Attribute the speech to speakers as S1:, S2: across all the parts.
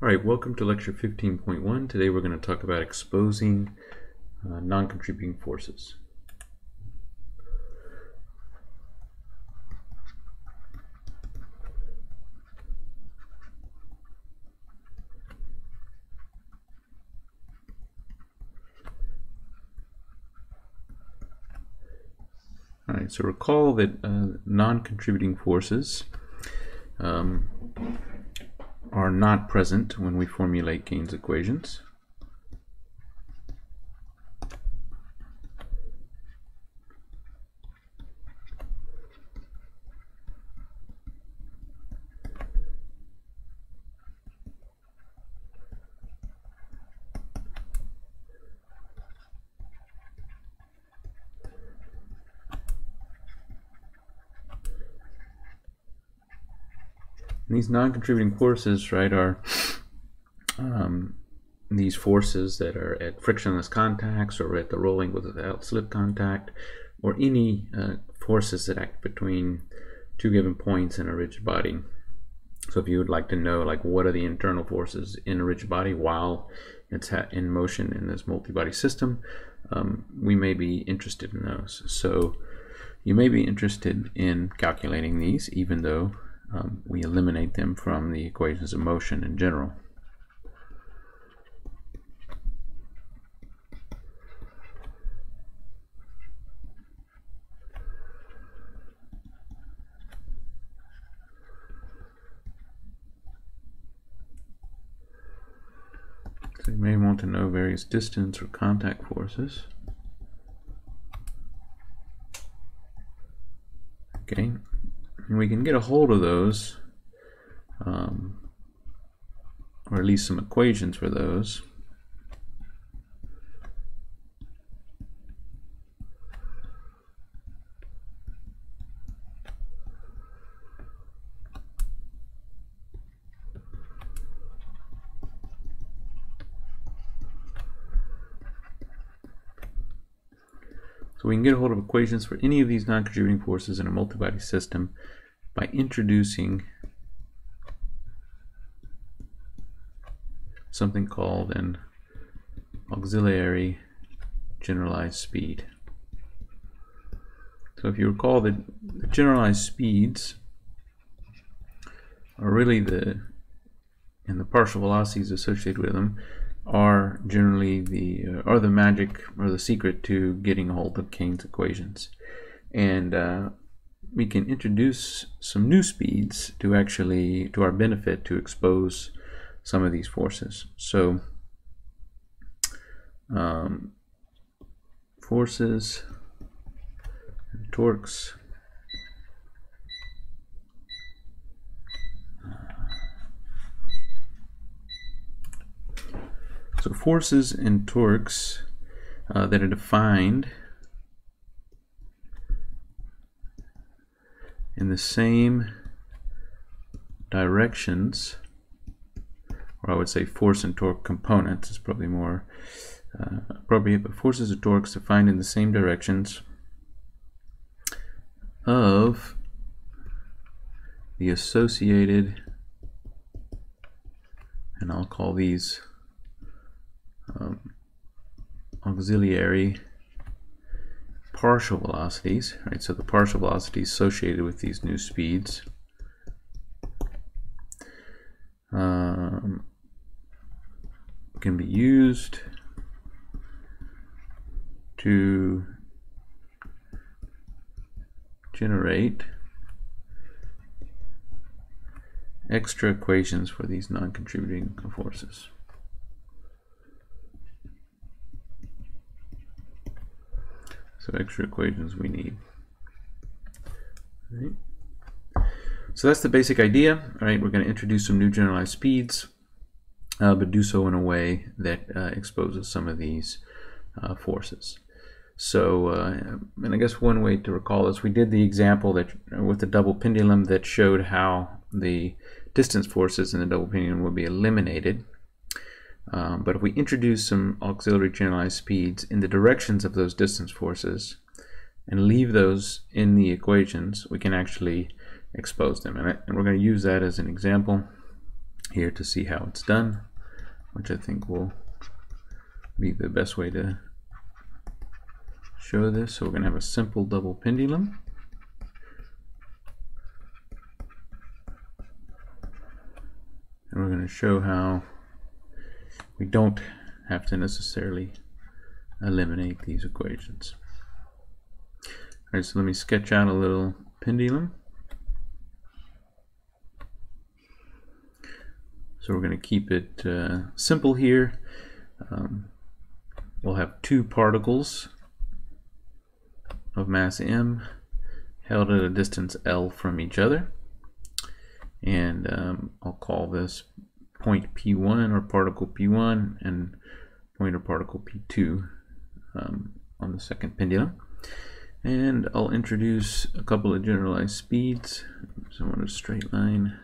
S1: All right, welcome to lecture 15.1. Today we're going to talk about exposing uh, non-contributing forces. All right, so recall that uh, non-contributing forces um, are not present when we formulate Kane's equations. These non-contributing forces, right, are um, these forces that are at frictionless contacts or at the rolling without slip contact or any uh, forces that act between two given points in a rigid body. So if you would like to know like what are the internal forces in a rigid body while it's in motion in this multi-body system, um, we may be interested in those. So you may be interested in calculating these even though um, we eliminate them from the equations of motion in general. So you may want to know various distance or contact forces. Okay, and we can get a hold of those, um, or at least some equations for those. We can get a hold of equations for any of these non-contributing forces in a multi-body system by introducing something called an auxiliary generalized speed. So if you recall that the generalized speeds are really the and the partial velocities associated with them are generally the uh, are the magic or the secret to getting a hold of Kane's equations. And uh, we can introduce some new speeds to actually to our benefit to expose some of these forces. So um, forces and torques So forces and torques uh, that are defined in the same directions, or I would say force and torque components is probably more uh, appropriate, but forces and torques defined in the same directions of the associated, and I'll call these um, auxiliary partial velocities, right? So the partial velocities associated with these new speeds um, can be used to generate extra equations for these non-contributing forces. So extra equations we need. Right. So that's the basic idea. All right, we're going to introduce some new generalized speeds, uh, but do so in a way that uh, exposes some of these uh, forces. So, uh, and I guess one way to recall this, we did the example that with the double pendulum that showed how the distance forces in the double pendulum would be eliminated. Um, but if we introduce some auxiliary generalized speeds in the directions of those distance forces and leave those in the equations, we can actually expose them. And, I, and we're going to use that as an example. here to see how it's done, which I think will be the best way to show this. So we're going to have a simple double pendulum. And we're going to show how we don't have to necessarily eliminate these equations. All right, so let me sketch out a little pendulum. So we're going to keep it uh, simple here. Um, we'll have two particles of mass m held at a distance L from each other. And um, I'll call this point P1 or particle P1 and point or particle P2 um, on the second pendulum. And I'll introduce a couple of generalized speeds. So I want a straight line.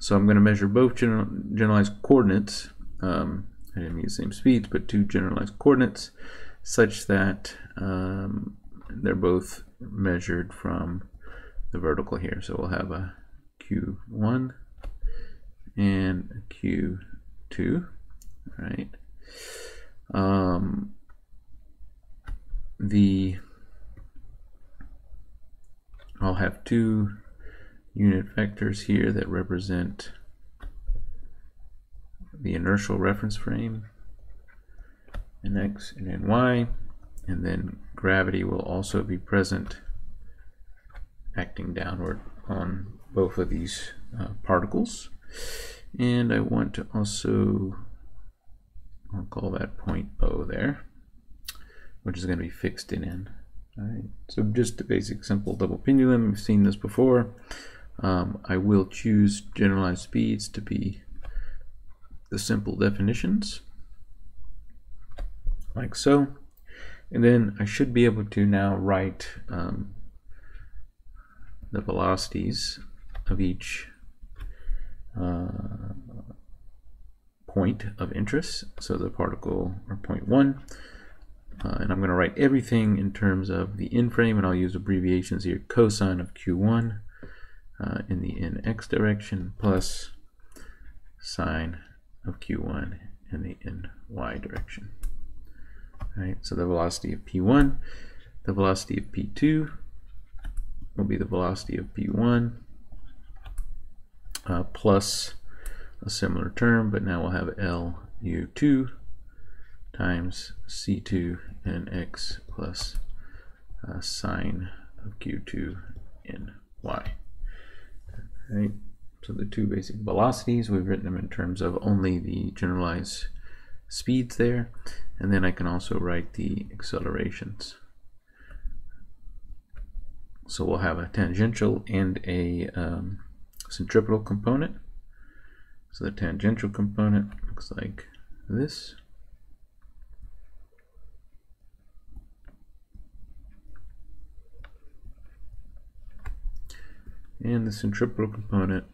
S1: So I'm going to measure both general, generalized coordinates. Um, I didn't mean the same speeds, but two generalized coordinates such that um, they're both measured from the vertical here. So we'll have a Q1 and Q2, right? Um, the I'll have two unit vectors here that represent the inertial reference frame in x and in y and then gravity will also be present acting downward on both of these uh, particles and I want to also I'll call that point O there which is going to be fixed in N Alright, so just a basic simple double pendulum, we've seen this before. Um, I will choose generalized speeds to be the simple definitions, like so. And then I should be able to now write um, the velocities of each uh, point of interest. So the particle, or point one, uh, and I'm going to write everything in terms of the in frame, and I'll use abbreviations here. Cosine of Q1 uh, in the nx direction plus sine of Q1 in the ny direction. All right, so the velocity of P1, the velocity of P2 will be the velocity of P1 uh, plus a similar term, but now we'll have LU2 times c2 and x plus uh, sine of q2 in y. Right. So the two basic velocities, we've written them in terms of only the generalized speeds there. And then I can also write the accelerations. So we'll have a tangential and a um, centripetal component. So the tangential component looks like this. And the centripetal component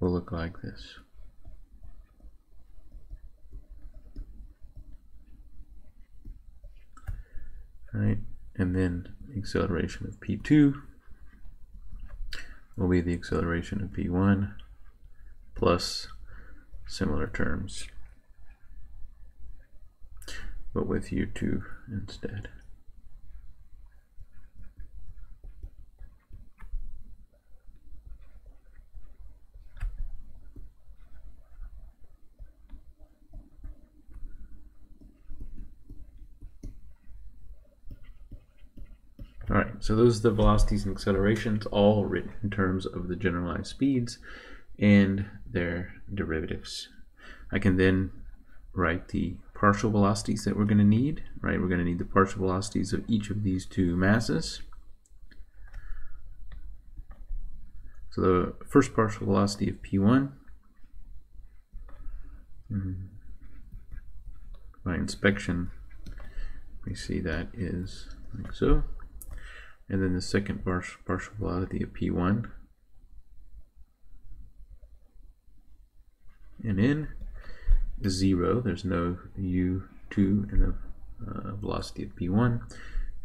S1: will look like this. Right, and then acceleration of P2 will be the acceleration of P1 plus similar terms, but with U2 instead. All right, so those are the velocities and accelerations, all written in terms of the generalized speeds and their derivatives. I can then write the partial velocities that we're going to need, right? We're going to need the partial velocities of each of these two masses. So the first partial velocity of P1, mm-hmm. by inspection, we see that is like so and then the second partial, partial velocity of P1 and in is zero there's no u2 in the uh, velocity of P1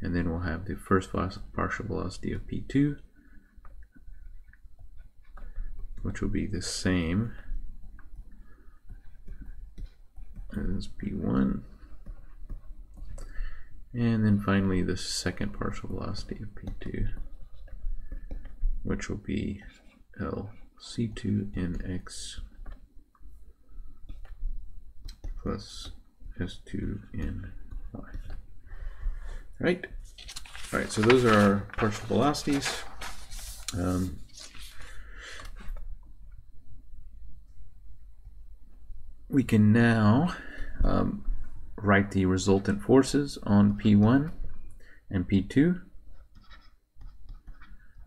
S1: and then we'll have the first partial velocity of P2 which will be the same as P1. And then finally the second partial velocity of P2, which will be LC2NX plus S2NY. Right? All right, so those are our partial velocities. Um, we can now um, write the resultant forces on P1 and P2.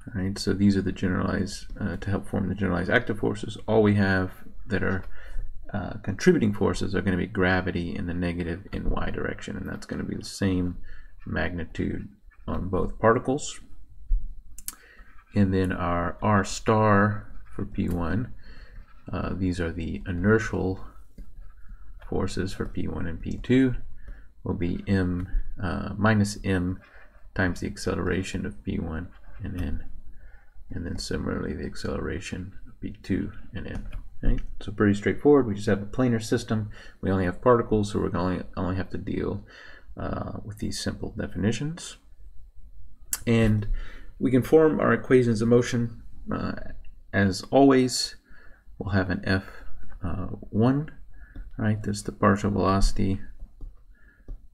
S1: All right, so these are the generalized, uh, to help form the generalized active forces. All we have that are uh, contributing forces are going to be gravity in the negative in y direction, and that's going to be the same magnitude on both particles. And then our R star for P1, uh, these are the inertial forces for P1 and P2 will be m uh, minus m times the acceleration of P1 and n, and then similarly the acceleration of P2 and n. Right? So pretty straightforward. We just have a planar system. We only have particles, so we're going to only have to deal uh, with these simple definitions. And we can form our equations of motion uh, as always. We'll have an F1 uh, right? That's the partial velocity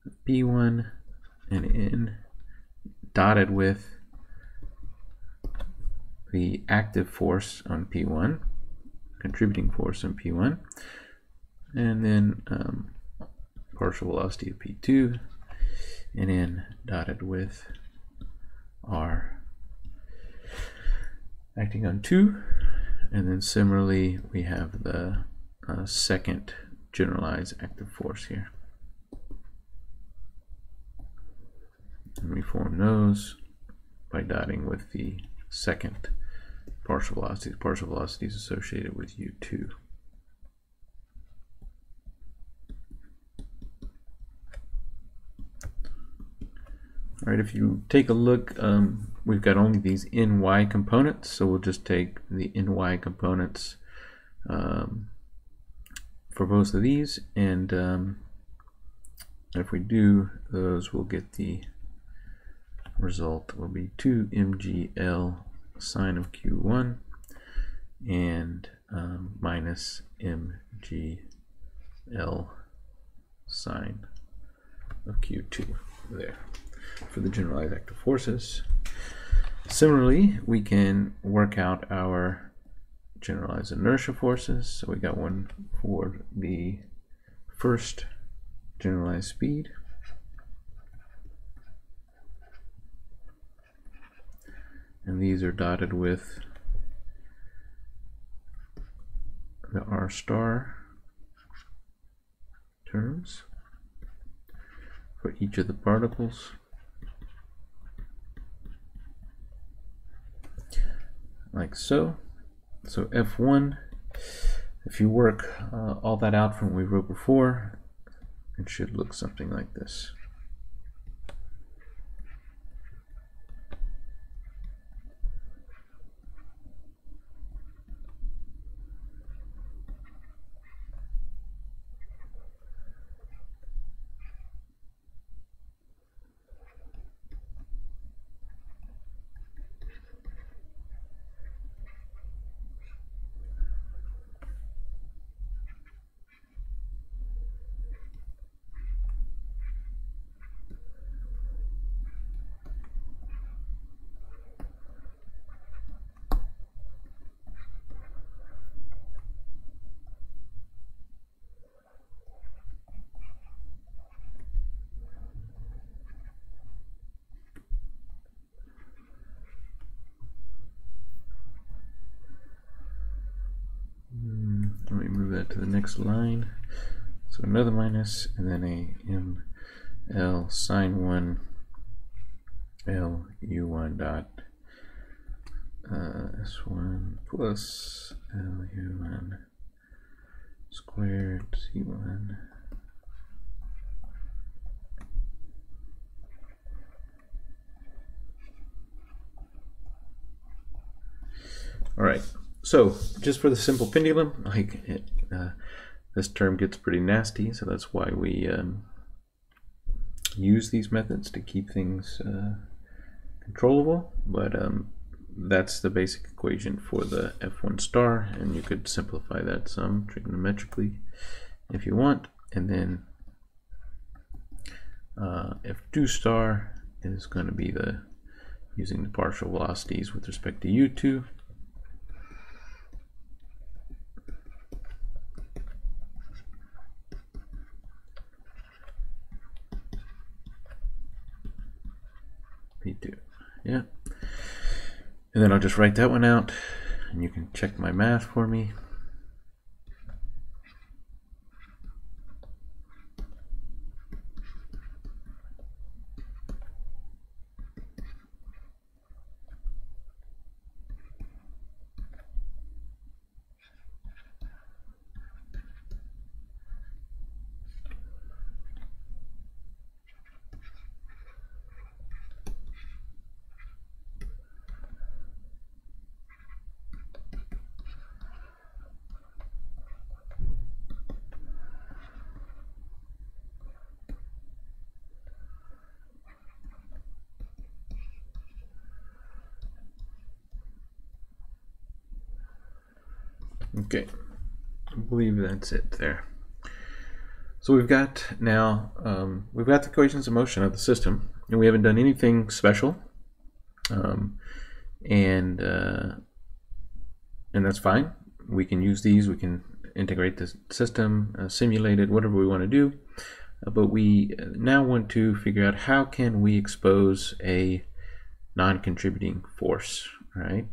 S1: of P1 and N dotted with the active force on P1, contributing force on P1, and then um, partial velocity of P2, and N dotted with R acting on 2, and then similarly we have the uh, second generalize active force here. And we form those by dotting with the second partial velocity. Partial velocity is associated with U2. All right, if you take a look, um, we've got only these ny components, so we'll just take the ny components um, for both of these and um, if we do those we'll get the result will be 2 mgl sine of q1 and um, minus mgl sine of q2 there for the generalized active forces. Similarly, we can work out our generalized inertia forces. So we got one for the first generalized speed. And these are dotted with the R star terms for each of the particles. Like so. So F1, if you work uh, all that out from what we wrote before, it should look something like this. Line. So another minus, and then a m l sine 1 l u1 dot uh, s1 plus l u1 squared c1 All right, so just for the simple pendulum, like it, uh, this term gets pretty nasty, so that's why we um, use these methods to keep things uh, controllable. But um, that's the basic equation for the F1 star, and you could simplify that some trigonometrically if you want, and then uh, F2 star is going to be the using the partial velocities with respect to U2. P2, yeah. And then I'll just write that one out and you can check my math for me. Okay, I believe that's it there. So we've got now, um, we've got the equations of motion of the system, and we haven't done anything special. Um, and uh, and that's fine. We can use these, we can integrate the system, uh, simulate it, whatever we want to do. Uh, but we now want to figure out how can we expose a non-contributing force, right?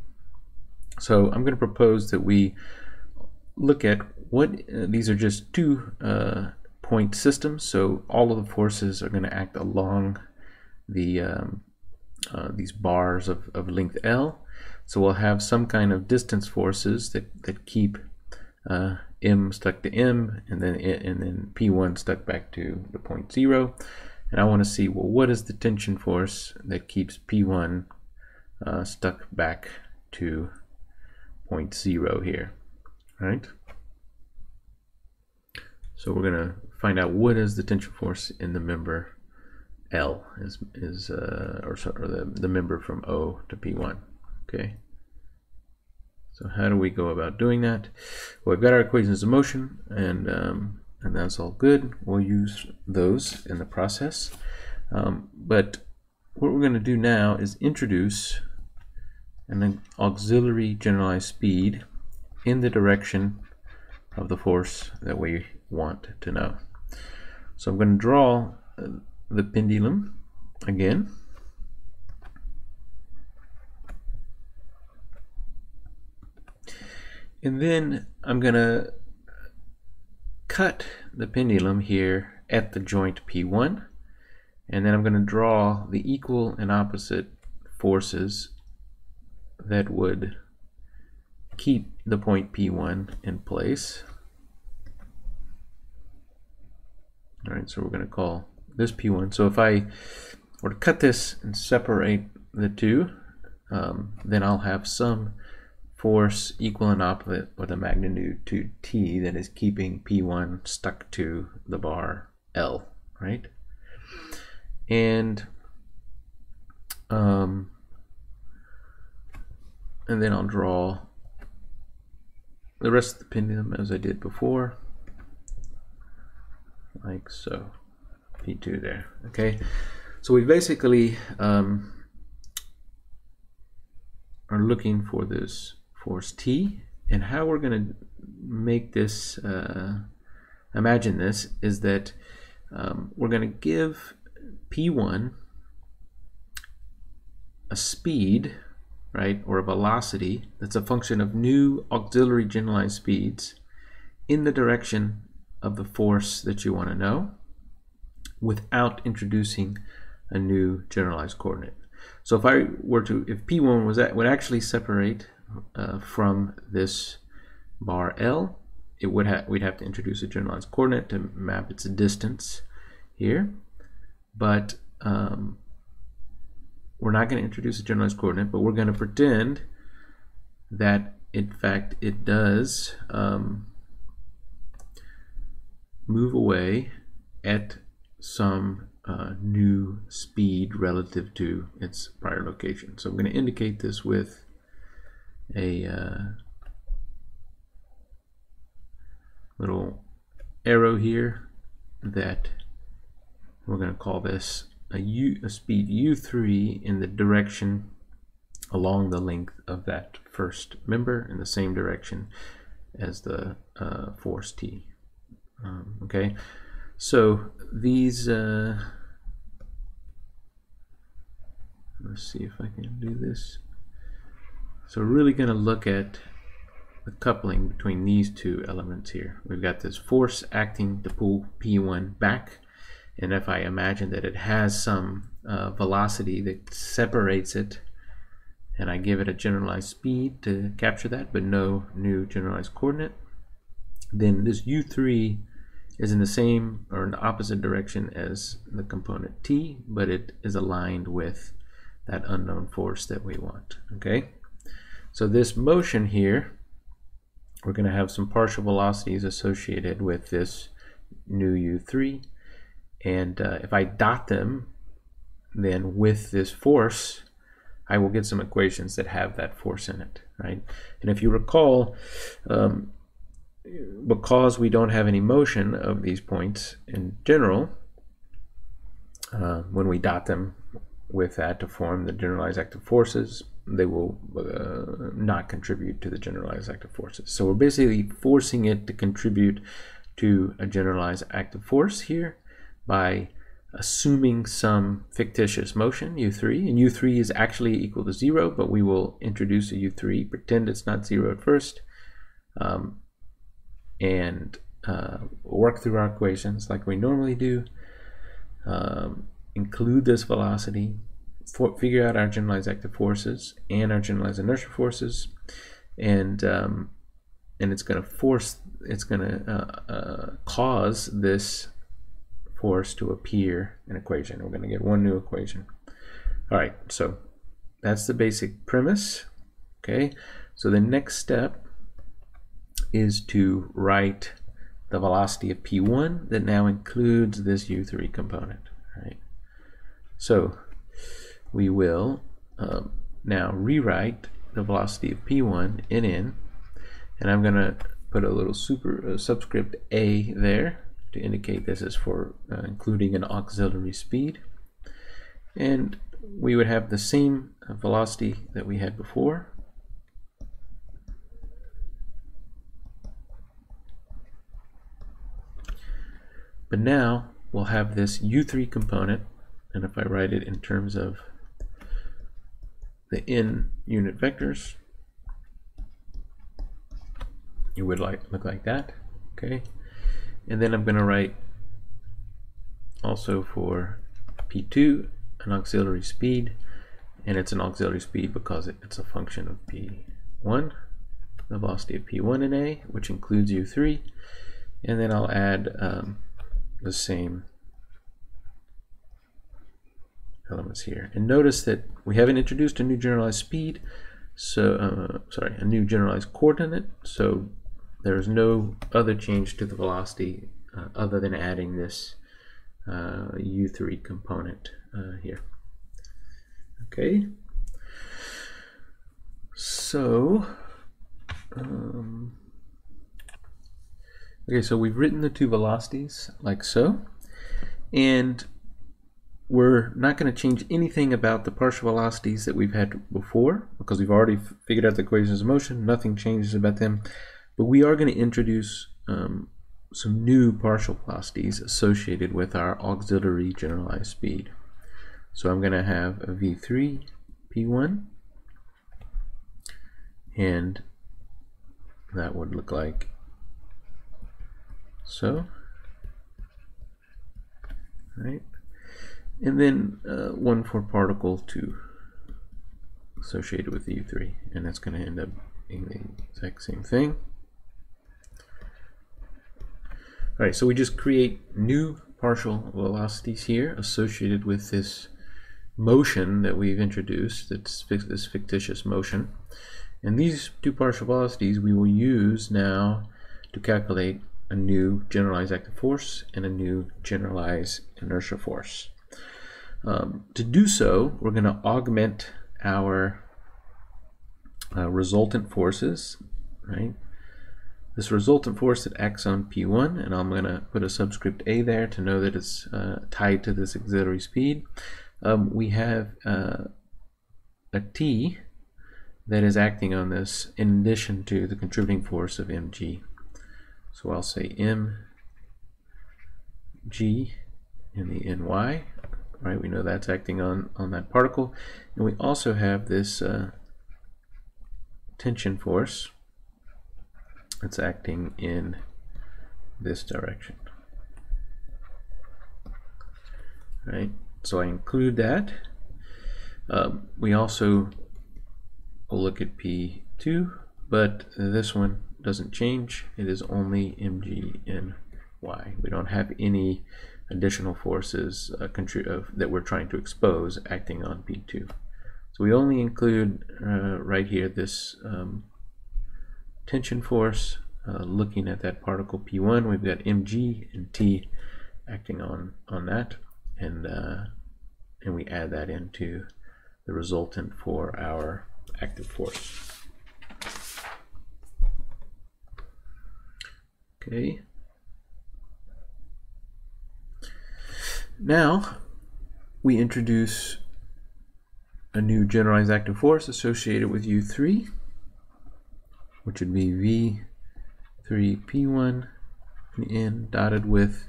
S1: So I'm going to propose that we look at what uh, these are just two uh, point systems. So all of the forces are going to act along the um, uh, these bars of, of length L. So we'll have some kind of distance forces that, that keep uh, M stuck to M and then and then P1 stuck back to the point zero. And I want to see well what is the tension force that keeps P1 uh, stuck back to point zero here right? So we're going to find out what is the tension force in the member L is is uh, or, or the the member from O to P1. Okay. So how do we go about doing that? Well, we've got our equations of motion, and um, and that's all good. We'll use those in the process. Um, but what we're going to do now is introduce an auxiliary generalized speed in the direction of the force that we want to know. So I'm going to draw uh, the pendulum again. And then I'm going to cut the pendulum here at the joint P1. And then I'm going to draw the equal and opposite forces that would keep the point P1 in place. All right, so we're going to call this P1. So if I were to cut this and separate the two, um, then I'll have some force equal and opposite with a magnitude to T that is keeping P1 stuck to the bar L, right? And um, and then I'll draw the rest of the pendulum as I did before. Like so. P2 there. Okay. So we basically um, are looking for this force T and how we're going to make this uh, imagine this is that um, we're going to give P1 a speed right, or a velocity that's a function of new auxiliary generalized speeds in the direction of the force that you want to know without introducing a new generalized coordinate. So if I were to, if P1 was that, would actually separate uh, from this bar L, it would have we'd have to introduce a generalized coordinate to map its distance here. But um, we're not going to introduce a generalized coordinate, but we're going to pretend that in fact, it does um, move away at some uh, new speed relative to its prior location. So I'm going to indicate this with a uh, little arrow here that we're going to call this a, U, a speed u3 in the direction along the length of that first member in the same direction as the uh, force t. Um, okay, so these, uh, let's see if I can do this. So we're really going to look at the coupling between these two elements here. We've got this force acting to pull P1 back and if I imagine that it has some uh, velocity that separates it and I give it a generalized speed to capture that but no new generalized coordinate then this u3 is in the same or in the opposite direction as the component t but it is aligned with that unknown force that we want okay? So this motion here we're going to have some partial velocities associated with this new u3 and uh, if I dot them, then with this force, I will get some equations that have that force in it, right? And if you recall, um, because we don't have any motion of these points in general, uh, when we dot them with that to form the generalized active forces, they will uh, not contribute to the generalized active forces. So we're basically forcing it to contribute to a generalized active force here by assuming some fictitious motion, u3, and u3 is actually equal to 0, but we will introduce a u3, pretend it's not 0 at first, um, and uh, work through our equations like we normally do, um, include this velocity, for, figure out our generalized active forces and our generalized inertial forces, and um, and it's going to force, it's going to uh, uh, cause this force to appear an equation. We're going to get one new equation. All right, so that's the basic premise. Okay, so the next step is to write the velocity of P1 that now includes this U3 component. Right. So we will um, now rewrite the velocity of P1 in N, and I'm going to put a little super uh, subscript A there to indicate this is for uh, including an auxiliary speed. And we would have the same velocity that we had before. But now we'll have this u3 component, and if I write it in terms of the n unit vectors, it would like look like that. Okay, and then I'm going to write also for P2 an auxiliary speed. And it's an auxiliary speed because it's a function of P1 the velocity of P1 in A which includes U3 and then I'll add um, the same elements here. And notice that we haven't introduced a new generalized speed so uh, sorry a new generalized coordinate. So there is no other change to the velocity uh, other than adding this uh, U3 component uh, here. Okay, so um, okay, so we've written the two velocities like so, and we're not going to change anything about the partial velocities that we've had before because we've already figured out the equations of motion. Nothing changes about them. But we are going to introduce um, some new partial velocities associated with our auxiliary generalized speed. So I'm going to have a V3 P1 and that would look like so. Right and then uh, one for particle 2 associated with U3 and that's going to end up being the exact same thing all right, so we just create new partial velocities here associated with this motion that we've introduced, that's this fictitious motion. And these two partial velocities we will use now to calculate a new generalized active force and a new generalized inertia force. Um, to do so, we're going to augment our uh, resultant forces, right? This resultant force that acts on P1, and I'm going to put a subscript A there to know that it's uh, tied to this auxiliary speed. Um, we have uh, a T that is acting on this in addition to the contributing force of mg. So I'll say mg in the ny, right? We know that's acting on, on that particle. And we also have this uh, tension force that's acting in this direction. Right, so I include that. Um, we also will look at P2, but this one doesn't change. It is only mg and y. We don't have any additional forces uh, that we're trying to expose acting on P2. So we only include uh, right here this um, tension force uh, looking at that particle P1. We've got mg and t acting on, on that and, uh, and we add that into the resultant for our active force. Okay. Now we introduce a new generalized active force associated with U3, which would be V3P1 in dotted with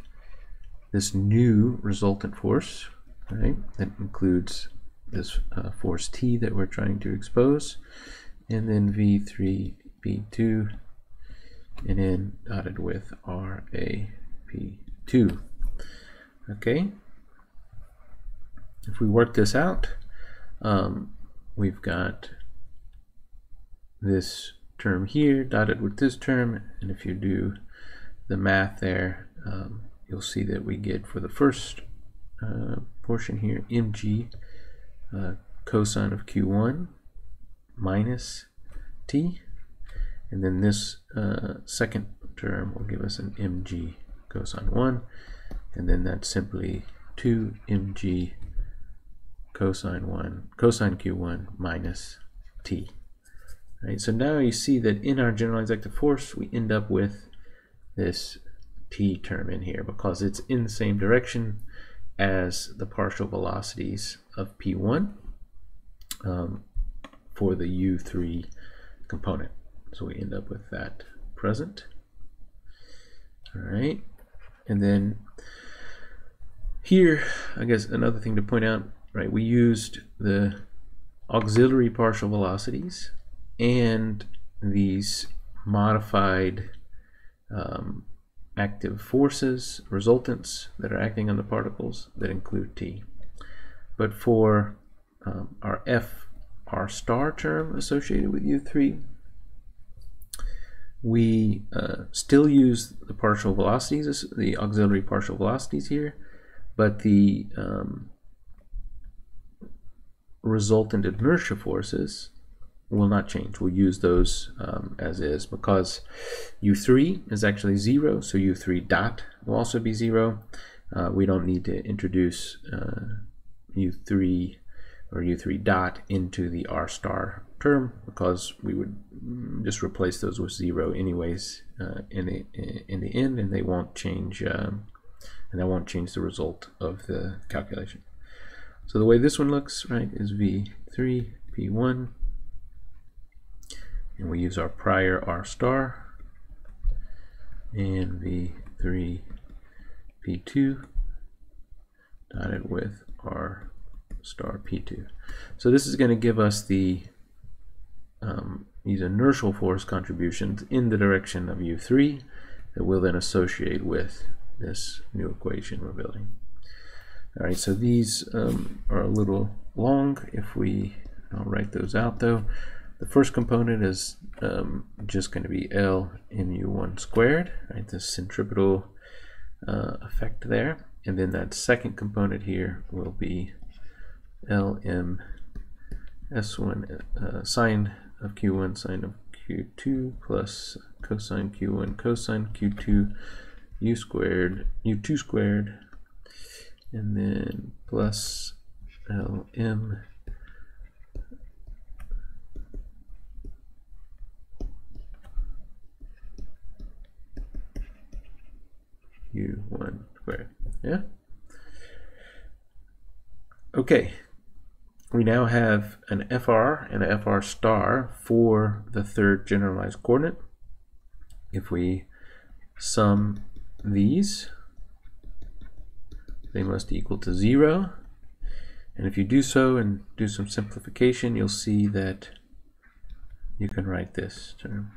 S1: this new resultant force, right? That includes this uh, force T that we're trying to expose, and then V3P2 and then dotted with RAP2. Okay, if we work this out, um, we've got this term here dotted with this term, and if you do the math there, um, you'll see that we get for the first uh, portion here, mg uh, cosine of q1 minus t, and then this uh, second term will give us an mg cosine 1. And then that's simply 2 mg cosine 1, cosine q1 minus t. Right, so now you see that in our generalized active force, we end up with this t term in here because it's in the same direction as the partial velocities of p1 um, for the u3 component. So we end up with that present. All right. And then here, I guess another thing to point out, right, we used the auxiliary partial velocities and these modified um, active forces, resultants that are acting on the particles that include T. But for um, our F, our star term associated with U3, we uh, still use the partial velocities, the auxiliary partial velocities here, but the um, resultant inertia forces will not change. We'll use those um, as is because U3 is actually zero, so U3 dot will also be zero. Uh, we don't need to introduce uh, U3 or U3 dot into the R star term because we would just replace those with zero anyways uh, in the in the end, and they won't change um, and that won't change the result of the calculation. So the way this one looks, right, is V3 P1, and we use our prior R star, and V3 P2 dotted with R star P2. So this is going to give us the um, these inertial force contributions in the direction of U3 that we'll then associate with this new equation we're building. All right, so these um, are a little long. If we, I'll write those out though. The first component is um, just going to be L mu1 squared, right? The centripetal uh, effect there. And then that second component here will be Lm S1 uh, sine of q1 sine of q2 plus cosine q1 cosine q2 u squared u2 squared and then plus lm u1 squared. Yeah? Okay. We now have an FR and a FR star for the third generalized coordinate. If we sum these, they must equal to zero. And if you do so and do some simplification, you'll see that you can write this term.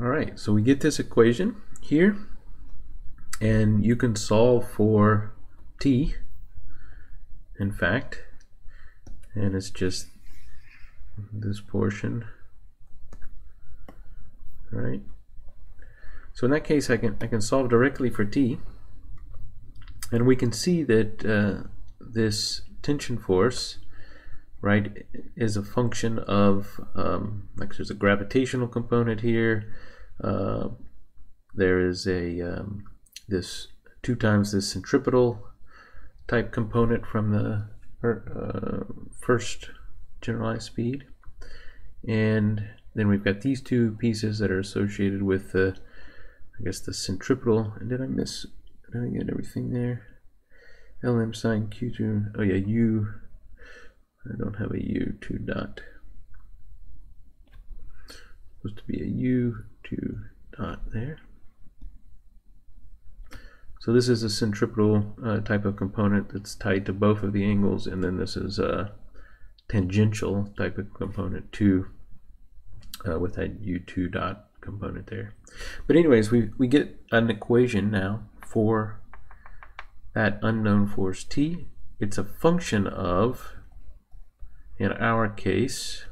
S1: All right, so we get this equation here, and you can solve for t, in fact, and it's just this portion, right? So in that case, I can I can solve directly for t, and we can see that uh, this tension force right, is a function of, um, like there's a gravitational component here, uh, there is a, um, this two times this centripetal type component from the uh, first generalized speed. And then we've got these two pieces that are associated with the, I guess the centripetal, and did I miss, did I get everything there? Lm sine Q2, oh yeah, U I don't have a U2 dot. Supposed to be a U2 dot there. So this is a centripetal uh, type of component that's tied to both of the angles, and then this is a tangential type of component too, uh, with that U2 dot component there. But anyways, we, we get an equation now for that unknown force T. It's a function of in our case,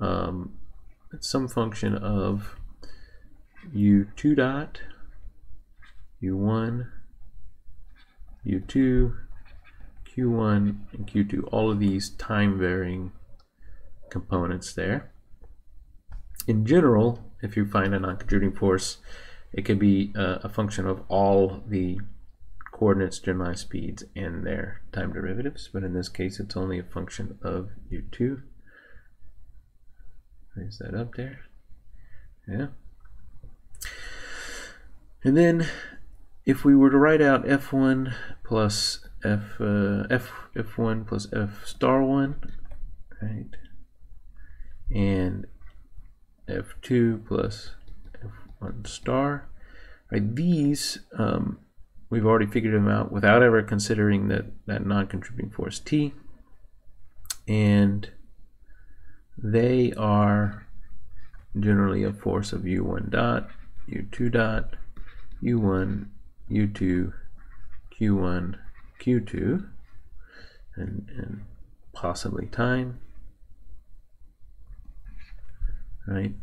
S1: um, it's some function of u2 dot, u1, u2, q1, and q2, all of these time varying components there. In general, if you find a non-contributing force, it could be uh, a function of all the coordinates, generalized speeds, and their time derivatives. But in this case, it's only a function of u2. Raise that up there. Yeah. And then if we were to write out f1 plus f, uh, f f1 plus f star 1, right, and f2 plus f1 star, right, these um, We've already figured them out without ever considering that, that non-contributing force T. And they are generally a force of U1 dot, U2 dot, U1, U2, Q1, Q2, and, and possibly time. Right?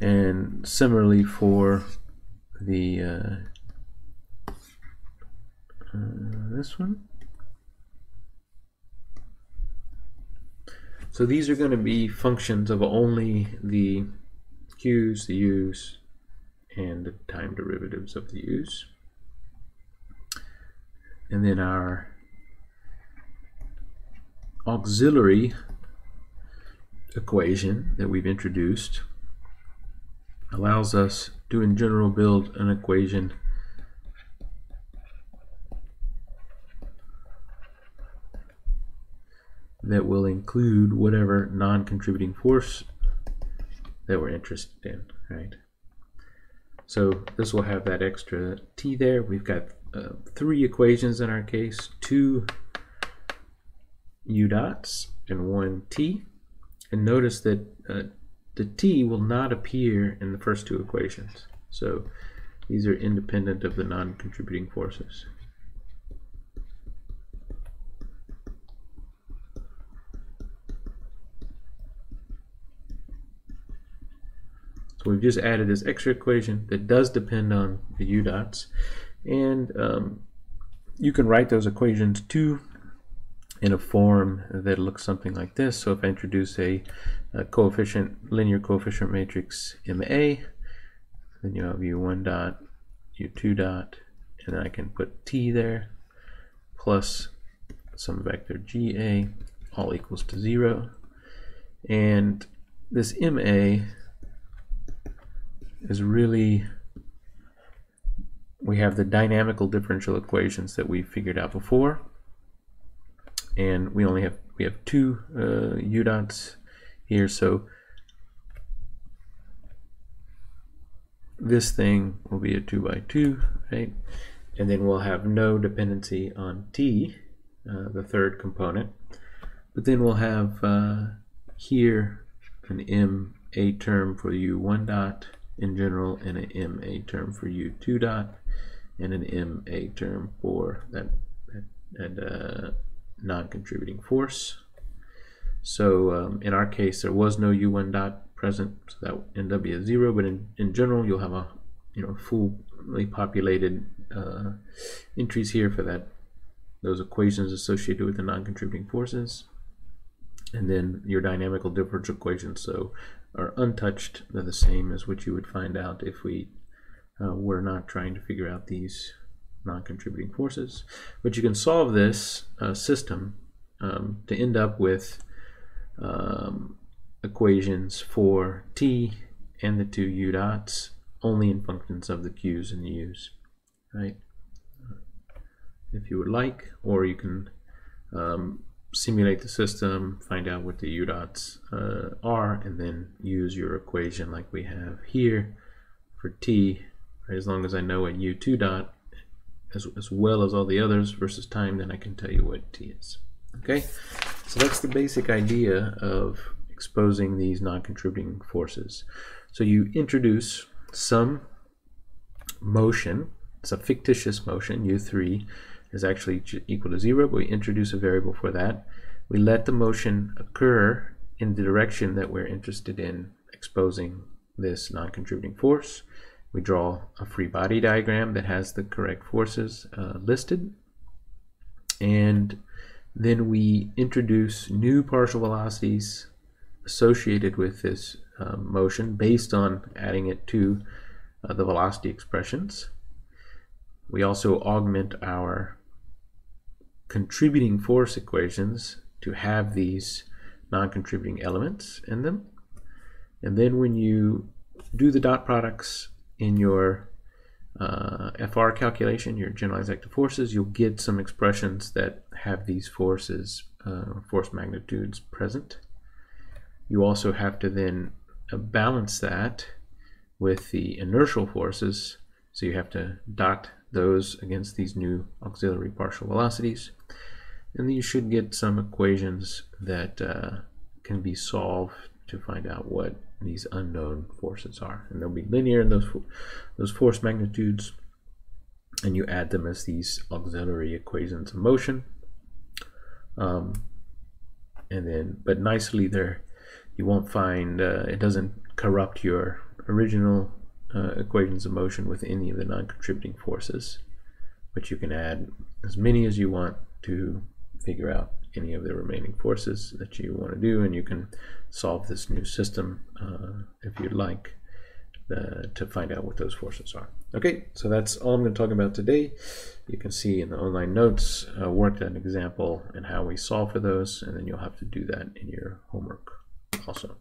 S1: And similarly for the uh, uh, this one. So these are going to be functions of only the q's, the u's, and the time derivatives of the u's. And then our auxiliary equation that we've introduced allows us to in general build an equation that will include whatever non-contributing force that we're interested in, right? So this will have that extra t there. We've got uh, three equations in our case, two u dots and one t. And notice that uh, the t will not appear in the first two equations. So These are independent of the non-contributing forces. We've just added this extra equation that does depend on the u dots. And um, you can write those equations too in a form that looks something like this. So if I introduce a, a coefficient, linear coefficient matrix MA, then you have U1 dot, U2 dot, and then I can put T there, plus some vector GA, all equals to zero. And this MA is really we have the dynamical differential equations that we figured out before. And we only have we have two uh, u dots here. So this thing will be a 2 by 2 right? And then we'll have no dependency on t uh, the third component. But then we'll have uh, here an m a term for u1 dot in general and an MA term for U2 dot and an MA term for that, that, that uh, non-contributing force. So um, in our case, there was no U1 dot present, so that would end up being zero, but in, in general, you'll have a you know fully populated uh, entries here for that those equations associated with the non-contributing forces and then your dynamical differential equations so are untouched they're the same as what you would find out if we uh, were not trying to figure out these non-contributing forces. But you can solve this uh, system um, to end up with um, equations for t and the two u dots only in functions of the q's and the u's right? If you would like or you can um, simulate the system, find out what the u dots uh, are, and then use your equation like we have here for t. Right? As long as I know what u2 dot as, as well as all the others versus time, then I can tell you what t is. Okay, so that's the basic idea of exposing these non-contributing forces. So you introduce some motion, it's a fictitious motion, u3, is actually equal to zero, but we introduce a variable for that. We let the motion occur in the direction that we're interested in exposing this non-contributing force. We draw a free body diagram that has the correct forces uh, listed. And then we introduce new partial velocities associated with this uh, motion based on adding it to uh, the velocity expressions. We also augment our contributing force equations to have these non-contributing elements in them. And then when you do the dot products in your uh, FR calculation, your generalized active forces, you'll get some expressions that have these forces, uh, force magnitudes present. You also have to then uh, balance that with the inertial forces. So you have to dot those against these new auxiliary partial velocities. And you should get some equations that uh, can be solved to find out what these unknown forces are. And they'll be linear in those, those force magnitudes. And you add them as these auxiliary equations of motion. Um, and then, but nicely there, you won't find, uh, it doesn't corrupt your original uh, equations of motion with any of the non-contributing forces. But you can add as many as you want to figure out any of the remaining forces that you want to do and you can solve this new system uh, if you'd like uh, to find out what those forces are. Okay, so that's all I'm going to talk about today. You can see in the online notes, uh, worked an example and how we solve for those, and then you'll have to do that in your homework also.